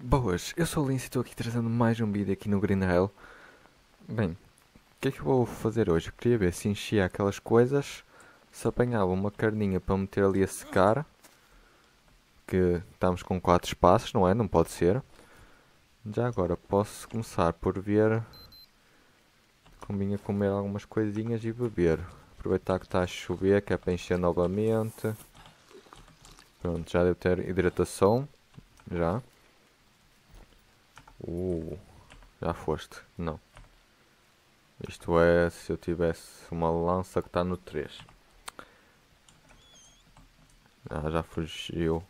Boas, eu sou o Lince e estou aqui trazendo mais um vídeo aqui no Green Hell. Bem, o que é que eu vou fazer hoje? Eu queria ver se enchia aquelas coisas, se apanhava uma carninha para meter ali a secar. Que estamos com 4 espaços, não é? Não pode ser. Já agora posso começar por ver. Combinha comer algumas coisinhas e beber. Aproveitar que está a chover, que é para encher novamente. Pronto, já deve ter hidratação. Já. Uh, já foste. Não. Isto é se eu tivesse uma lança que está no 3. Ah, já fugiu.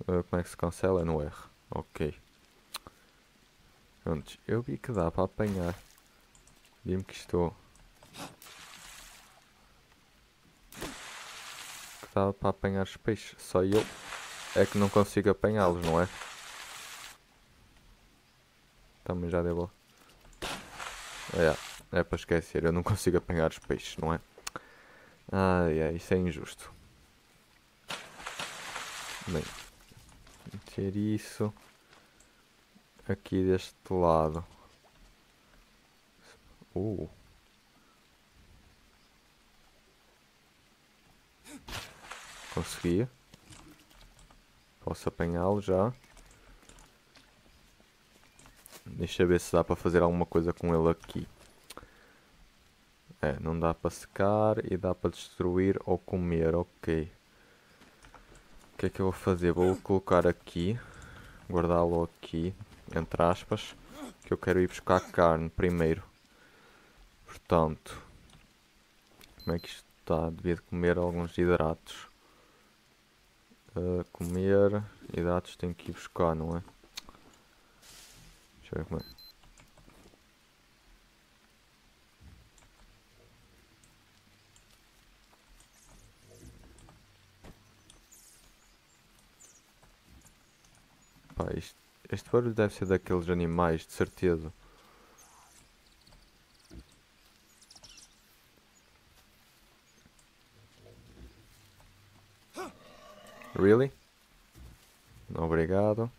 Uh, como é que se cancela? É no R. Ok. Pronto, eu vi que dá para apanhar. Vi-me que estou. Que dá para apanhar os peixes. Só eu é que não consigo apanhá-los, não é? Também já deu. É, é para esquecer, eu não consigo apanhar os peixes, não é? Ai, ai, isso é injusto. Bem, meter isso aqui deste lado. Uh. Consegui. Posso apanhá-lo já. Deixa ver se dá para fazer alguma coisa com ele aqui. É, não dá para secar e dá para destruir ou comer, ok. O que é que eu vou fazer? Vou colocar aqui, guardá-lo aqui, entre aspas, que eu quero ir buscar carne primeiro. Portanto, como é que isto está? Devia de comer alguns hidratos. Comer hidratos tenho que ir buscar, não é? Deixa eu ver como é. Pá, isto, este barulho deve ser daqueles animais, de certeza. Really? Obrigado.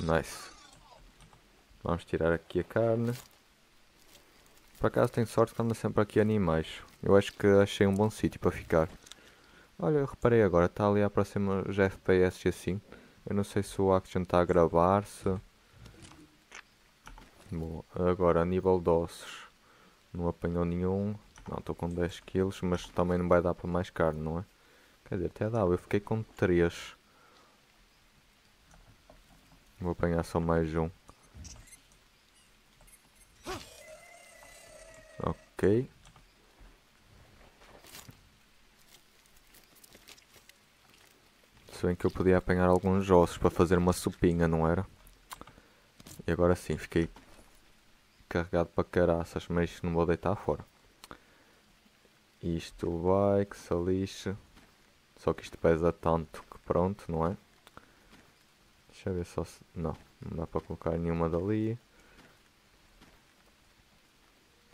Nice. Vamos tirar aqui a carne. Por acaso tenho sorte que anda sempre aqui animais. Eu acho que achei um bom sítio para ficar. Olha, eu reparei agora, está ali a aproximar os FPS assim. Eu não sei se o Action está a gravar-se. Agora a nível de ossos. Não apanhou nenhum. Não, estou com 10 kg, mas também não vai dar para mais carne, não é? Quer dizer, até dá, eu fiquei com 3. Vou apanhar só mais um. Ok. Se bem que eu podia apanhar alguns ossos para fazer uma sopinha, não era? E agora sim, fiquei carregado para caraças, mas não vou deitar fora. Isto vai, que se lixe. Só que isto pesa tanto que pronto, não é? Deixa eu ver só se... Não, não dá para colocar nenhuma dali.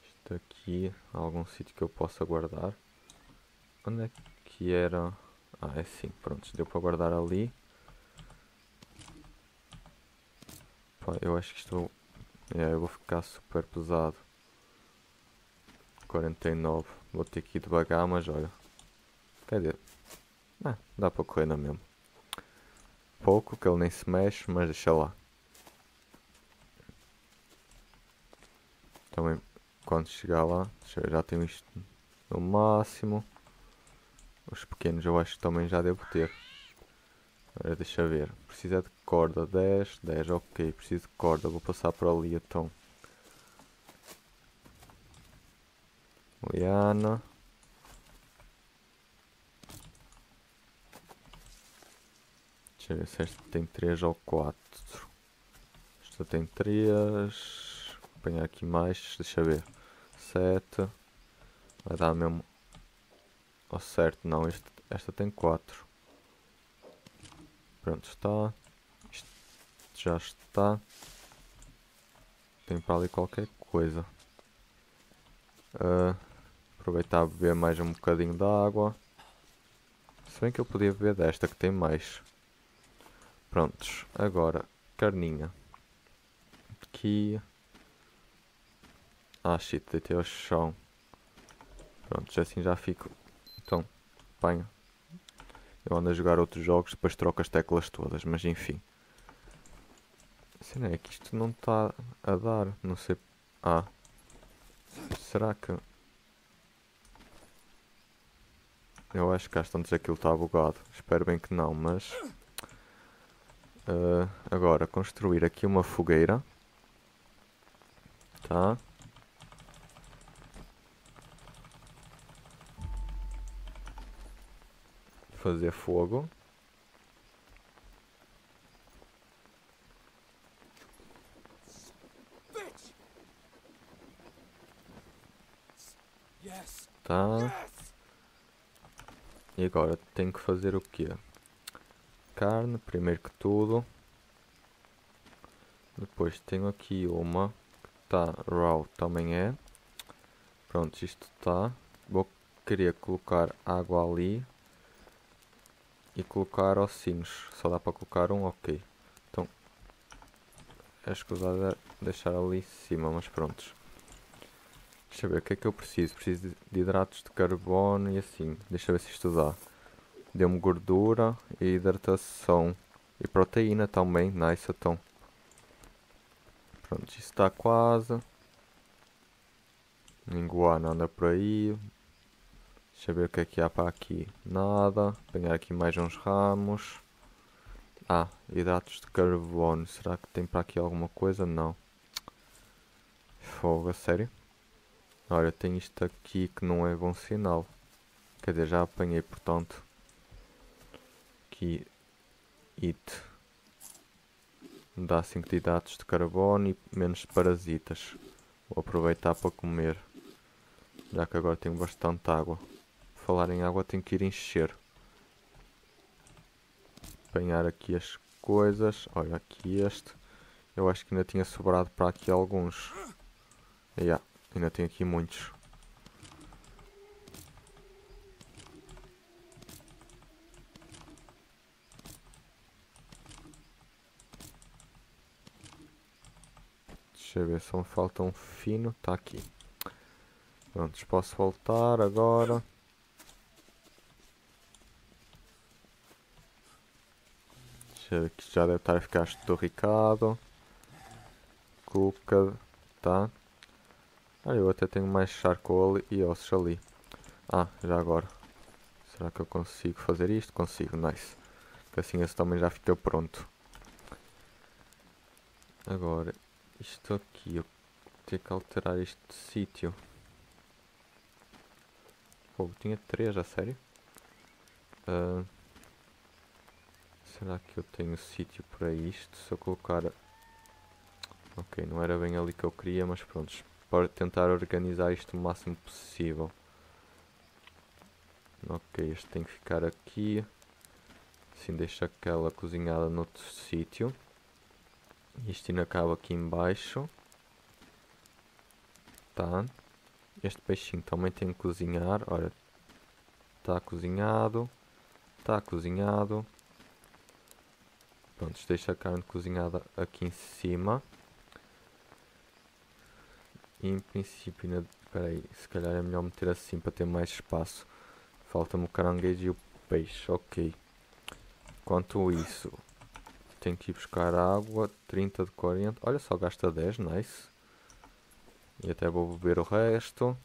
Isto aqui, algum sítio que eu possa guardar. Onde é que era? Ah, é sim, pronto, deu para guardar ali. Pá, eu acho que estou... É, eu vou ficar super pesado. 49. Vou ter que ir devagar, mas olha. Quer dizer... Ah, dá para correr na mesma pouco, que ele nem se mexe, mas deixa lá. Também quando chegar lá, já tenho isto no máximo. Os pequenos eu acho que também já devo ter. Agora deixa ver. Precisa de corda 10, 10, ok. Preciso de corda, vou passar por ali então. Liana. Deixa eu ver se esta tem 3 ou 4. Esta tem 3. Vou apanhar aqui mais. Deixa eu ver. 7. Vai dar mesmo. Ao certo, não. Este, esta tem 4. Pronto, está. Isto já está. tem para ali qualquer coisa. Uh, aproveitar a beber mais um bocadinho de água. Se bem que eu podia beber desta que tem mais. Prontos, agora carninha. Aqui. Ah shit, deitei ao chão. Pronto, assim já fico. Então, apanha. Eu ando a jogar outros jogos, depois troco as teclas todas, mas enfim. Será é que isto não está a dar? Não sei. Ah. Será que. Eu acho que às tantas aquilo está bugado. Espero bem que não, mas. Uh, agora, construir aqui uma fogueira. Tá. Fazer fogo. Tá. E agora tenho que fazer o quê? Carne, primeiro que tudo. Depois tenho aqui uma que está raw, também é. Pronto, isto está. Vou querer colocar água ali. E colocar ossinhos. Só dá para colocar um, ok. Então, é escusado deixar ali em cima, mas prontos. Deixa eu ver, o que é que eu preciso? Preciso de hidratos de carbono e assim. Deixa eu ver se isto dá. Deu-me gordura e hidratação. E proteína também. Nice, então. Pronto, isto está quase. Linguana anda por aí. Deixa eu ver o que é que há para aqui. Nada. Apanhar aqui mais uns ramos. Ah, hidratos de carbono. Será que tem para aqui alguma coisa? Não. Fogo, a sério? Olha, tem isto aqui que não é bom sinal. Quer dizer, já apanhei, portanto. Aqui. It. Dá 5 de hidratos de carbono e menos parasitas. Vou aproveitar para comer. Já que agora tenho bastante água. Falar em água, tenho que ir encher. Apanhar aqui as coisas. Olha, aqui este. Eu acho que ainda tinha sobrado para aqui alguns. Yeah. Ainda tem aqui muitos. Deixa eu ver, só me falta um fino. Está aqui. Prontos, posso voltar agora. Deixa eu ver que já deve estar a ficar estorricado. Cuca, tá? Ah, eu até tenho mais charcoal e ossos ali. Ah, já agora. Será que eu consigo fazer isto? Consigo, nice. Que assim esse também já fica pronto. Agora, isto aqui, eu tenho que alterar este sítio. Pô, tinha três, a sério? Uh, será que eu tenho sítio para isto? Se eu colocar... Ok, não era bem ali que eu queria, mas pronto para tentar organizar isto o máximo possível. Ok, este tem que ficar aqui. Assim deixa aquela cozinhada noutro sítio. Isto ainda acaba aqui embaixo. Tá. Este peixinho também tem que cozinhar. Olha. Está cozinhado. Está cozinhado. Pronto, deixa a carne cozinhada aqui em cima em princípio, ainda... Peraí, se calhar é melhor meter assim para ter mais espaço. Falta-me o caranguejo e o peixe, ok. Quanto isso, tenho que ir buscar água, 30 de 40. Olha só, gasta 10, nice. E até vou beber o resto.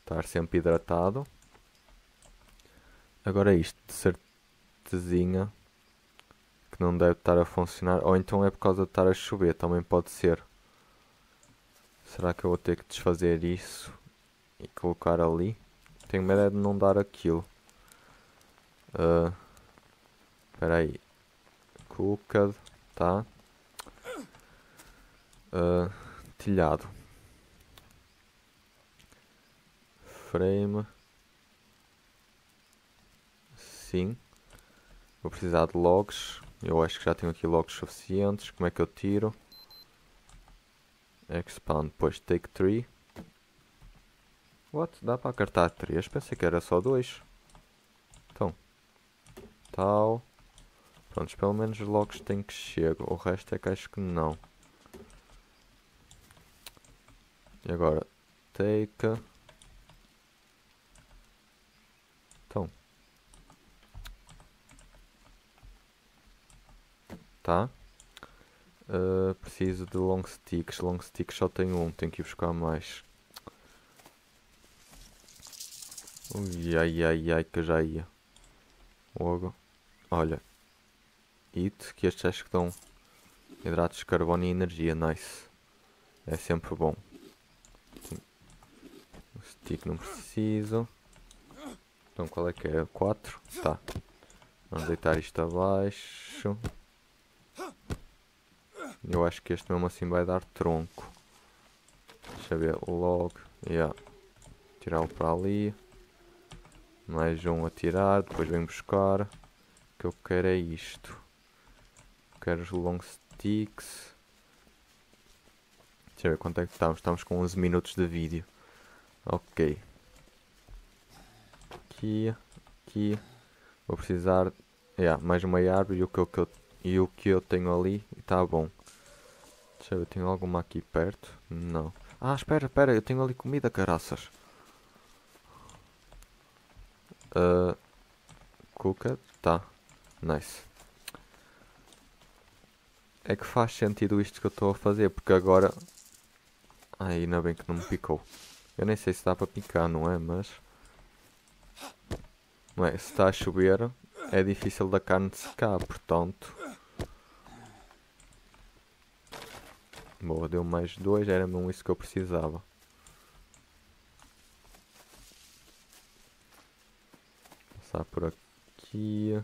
Estar sempre hidratado. Agora isto, de certezinha não deve estar a funcionar. Ou então é por causa de estar a chover, também pode ser. Será que eu vou ter que desfazer isso e colocar ali? Tenho medo é de não dar aquilo. Uh, Espera aí. Cooked, tá? Uh, telhado. Frame. Sim. Vou precisar de logs. Eu acho que já tenho aqui logs suficientes. Como é que eu tiro? Expand, depois take 3. What? Dá para acartar 3? Pensei que era só 2. Então. Tal. Prontos, pelo menos os logs têm que chegar. O resto é que acho que não. E agora, take. Então. Tá. Uh, preciso de long sticks. Long sticks só tenho um, tenho que ir buscar mais. Ui, ai, ai, ai, que já ia. Logo. Olha. It, que estes acho que dão hidratos de carbono e energia. Nice. É sempre bom. Stick não preciso. Então qual é que é? 4? Tá. Vamos deitar isto abaixo. Eu acho que este mesmo assim vai dar tronco. Deixa eu ver. Log. Yeah. Tirá-lo para ali. Mais um a tirar. Depois vem buscar. O que eu quero é isto. Quero os long sticks. Deixa eu ver quanto é que estamos. Estamos com 11 minutos de vídeo. Ok. Aqui. Aqui. Vou precisar. Yeah, mais uma árvore e o que eu, e o que eu tenho ali. Está bom. Deixa eu ver. Tenho alguma aqui perto? Não. Ah, espera, espera. Eu tenho ali comida, caraças. Uh, cooked? Tá. Nice. É que faz sentido isto que eu estou a fazer, porque agora... Ai, ainda bem que não me picou. Eu nem sei se dá para picar, não é? Mas... Não é? Se está a chover, é difícil da carne secar, portanto... Boa, deu mais dois, era mesmo isso que eu precisava. Passar por aqui.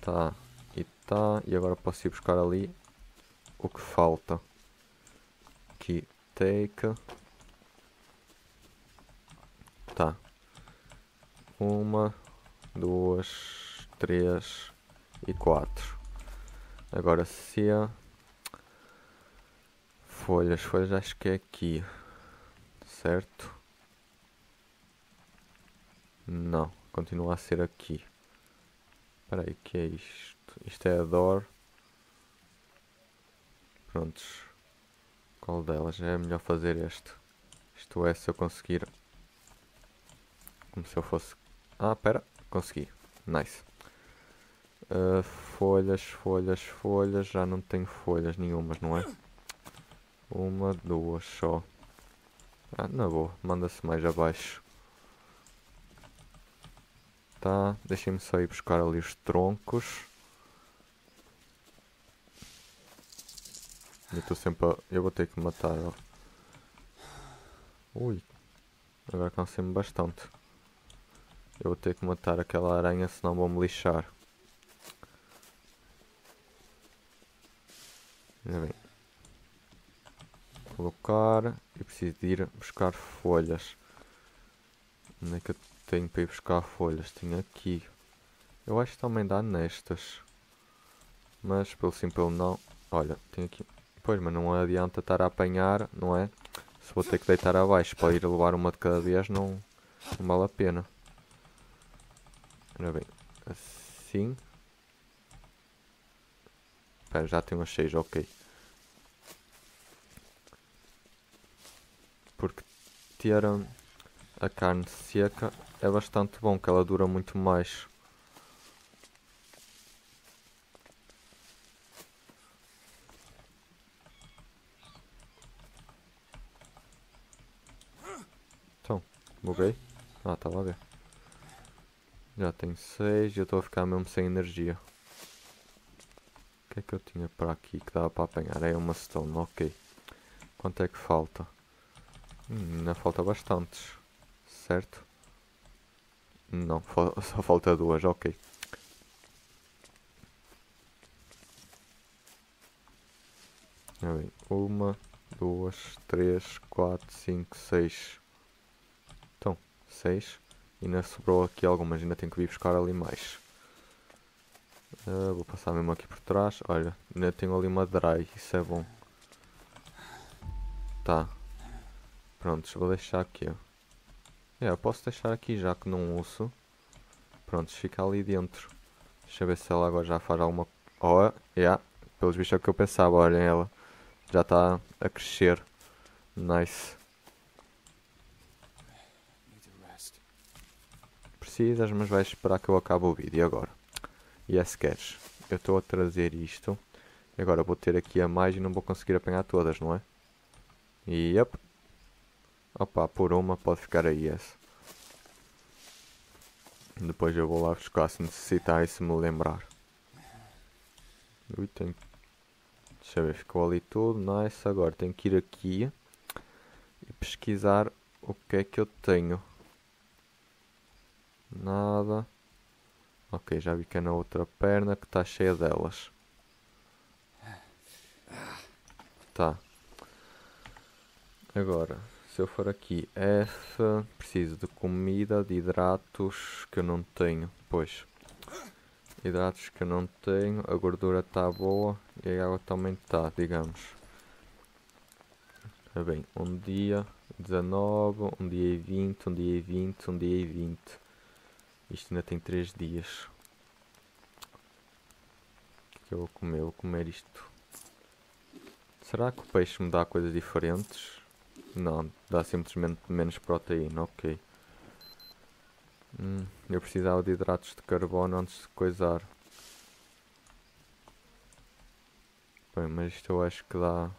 Tá, e tá. E agora posso ir buscar ali o que falta. Aqui, take. Tá. Uma, duas, três e quatro. Agora se folhas, folhas acho que é aqui, certo? Não, continua a ser aqui. Espera aí, que é isto? Isto é a door. Prontos. Qual delas? É melhor fazer este. Isto é se eu conseguir. Como se eu fosse. Ah, espera. Consegui. Nice. Uh, folhas, folhas, folhas. Já não tenho folhas nenhumas, não é? Uma, duas só. Ah, na boa. Manda-se mais abaixo. Tá, deixem-me só ir buscar ali os troncos. Eu estou sempre a... Eu vou ter que matar. Ui. Agora cansei-me bastante. Eu vou ter que matar aquela aranha, senão vou-me lixar. Olha bem. Colocar. E preciso de ir buscar folhas. Onde é que eu tenho para ir buscar folhas. Tenho aqui. Eu acho que também dá nestas. Mas pelo sim, pelo não. Olha, tenho aqui. Pois, mas não adianta estar a apanhar, não é? Se vou ter que deitar abaixo para ir levar uma de cada vez, não, não vale a pena. Ora bem, assim. Espera, já tenho as 6, ok. Porque ter a carne seca é bastante bom, que ela dura muito mais. Então, buguei? Ah, estava a ver. Já tenho 6 e eu estou a ficar mesmo sem energia. Que é que eu tinha para aqui que dava para apanhar? É uma stone, ok. Quanto é que falta? Hum, ainda falta bastantes, certo? Não, só falta duas, ok. Uma, duas, três, quatro, cinco, seis. Então, seis. Ainda sobrou aqui algumas, ainda tenho que vir buscar ali mais. Uh, vou passar mesmo aqui por trás. Olha, ainda tenho ali uma dry, isso é bom. Tá. Prontos, vou deixar aqui. É, eu posso deixar aqui já que não uso. Prontos, fica ali dentro. Deixa eu ver se ela agora já faz alguma... Oh, é. Yeah. Pelos bichos é o que eu pensava, olhem ela. Já está a crescer. Nice. Precisas, mas vais esperar que eu acabe o vídeo agora. Yes, queres. Eu estou a trazer isto. Agora vou ter aqui a mais e não vou conseguir apanhar todas, não é? Yep. Opa, por uma pode ficar aí essa. Depois eu vou lá buscar se necessitar e se me lembrar. Ui, tem... Deixa eu ver, ficou ali tudo, nice. Agora tenho que ir aqui e pesquisar o que é que eu tenho. Nada. Ok, já vi que é na outra perna que está cheia delas. Tá. Agora, se eu for aqui F, preciso de comida, de hidratos que eu não tenho. Pois, hidratos que eu não tenho, a gordura está boa e a água também está, digamos. É bem, um dia 19, um dia e 20, um dia e 20, um dia e 20. Isto ainda tem 3 dias. O que, é que eu vou comer? Eu vou comer isto. Será que o peixe me dá coisas diferentes? Não, dá simplesmente menos proteína, ok. Hum, eu precisava de hidratos de carbono antes de coisar. Bem, mas isto eu acho que dá,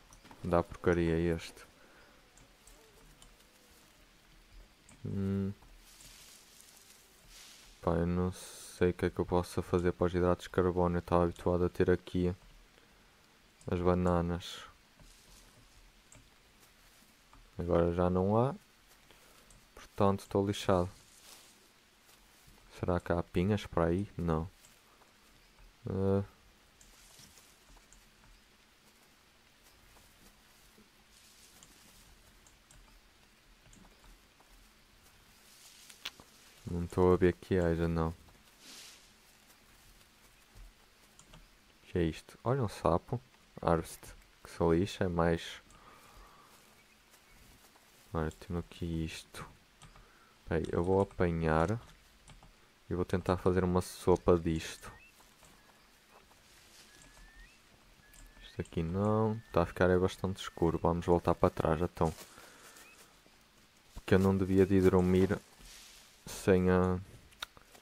dá porcaria este. Hum. Pá, eu não sei o que é que eu posso fazer para os hidratos de carbono. Eu estava habituado a ter aqui as bananas. Agora já não há. Portanto, estou lixado. Será que há pinhas para aí? Não. Uh. Não estou a ver que haja, não. O que é isto? Olha um sapo. Harvest. Que se lixa, é mais... Olha, tenho aqui isto. Bem, eu vou apanhar. E vou tentar fazer uma sopa disto. Isto aqui não. Está a ficar é bastante escuro. Vamos voltar para trás então. Porque eu não devia de dormir sem, a,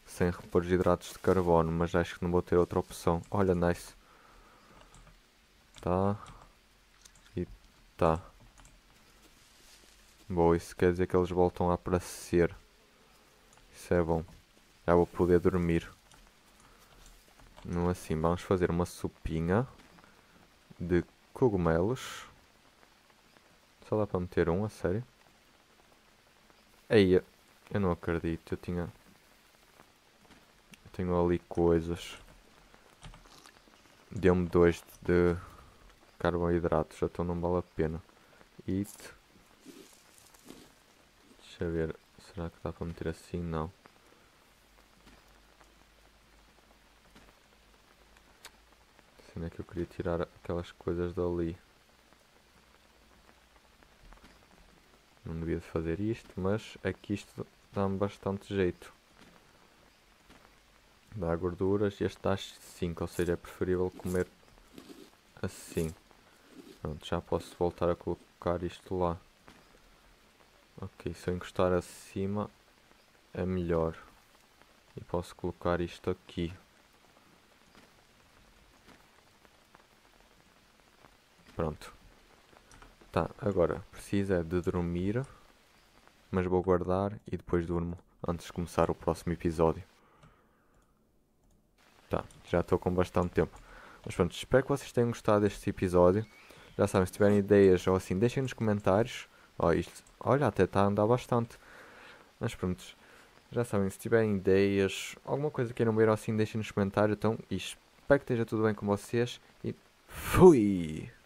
sem repor os hidratos de carbono, mas acho que não vou ter outra opção. Olha, nice. Tá. E tá. Boa, isso quer dizer que eles voltam a aparecer. Isso é bom. Já vou poder dormir. Não assim, vamos fazer uma sopinha de cogumelos. Só dá para meter um, a sério? Aí, eu não acredito, eu tinha... Eu tenho ali coisas. Deu-me dois de carboidratos, então não vale a pena. Eat. Deixa eu ver, será que dá para meter assim? Não. Assim é que eu queria tirar aquelas coisas dali. Não devia fazer isto, mas é que isto dá-me bastante jeito. Dá gorduras e este dá 5, ou seja, é preferível comer assim. Pronto, já posso voltar a colocar isto lá. Ok, se eu encostar acima é melhor. E posso colocar isto aqui. Pronto. Tá, agora precisa de dormir mas vou guardar e depois durmo antes de começar o próximo episódio. Tá, já estou com bastante tempo. Mas pronto, espero que vocês tenham gostado deste episódio. Já sabem, se tiverem ideias ou assim, deixem nos comentários. Oh, isto, olha, até está a andar bastante. Mas pronto, já sabem, se tiverem ideias, alguma coisa que queiram ver assim, deixem nos comentários. Então, espero que esteja tudo bem com vocês e fui!